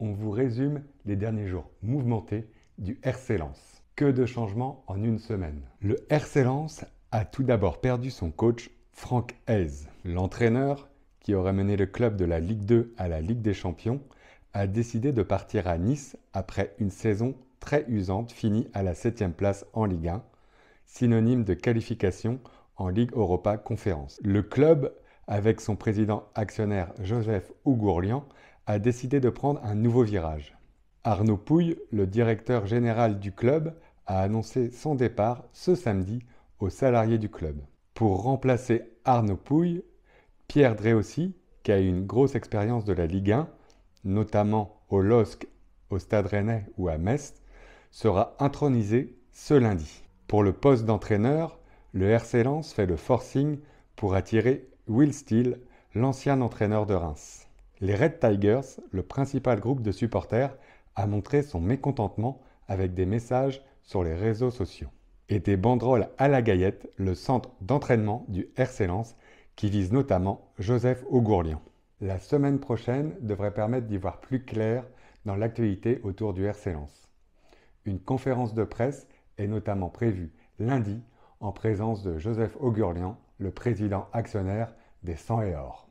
on vous résume les derniers jours mouvementés du RC. Que de changements en une semaine. Le RC a tout d'abord perdu son coach Franck Hez. L'entraîneur, qui aurait mené le club de la Ligue 2 à la Ligue des Champions, a décidé de partir à Nice après une saison très usante finie à la 7 place en Ligue 1, synonyme de qualification en Ligue Europa Conférence. Le club, avec son président actionnaire Joseph Ougourlian, a décidé de prendre un nouveau virage. Arnaud Pouille, le directeur général du club, a annoncé son départ ce samedi aux salariés du club. Pour remplacer Arnaud Pouille, Pierre Dréossi, qui a eu une grosse expérience de la Ligue 1, notamment au LOSC, au Stade Rennais ou à Metz, sera intronisé ce lundi. Pour le poste d'entraîneur, le RC Lens fait le forcing pour attirer Will Steele, l'ancien entraîneur de Reims. Les Red Tigers, le principal groupe de supporters, a montré son mécontentement avec des messages sur les réseaux sociaux. Et des banderoles à la Gaillette, le centre d'entraînement du RC qui vise notamment Joseph Augourlian. La semaine prochaine devrait permettre d'y voir plus clair dans l'actualité autour du RC. Une conférence de presse est notamment prévue lundi en présence de Joseph Augurlian, le président actionnaire des 100 et or.